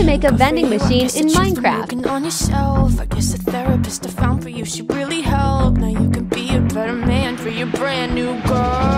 to make a vending machine in Minecraft. On yourself. I guess the therapist I found for you should really help. Now you can be a better man for your brand new girl.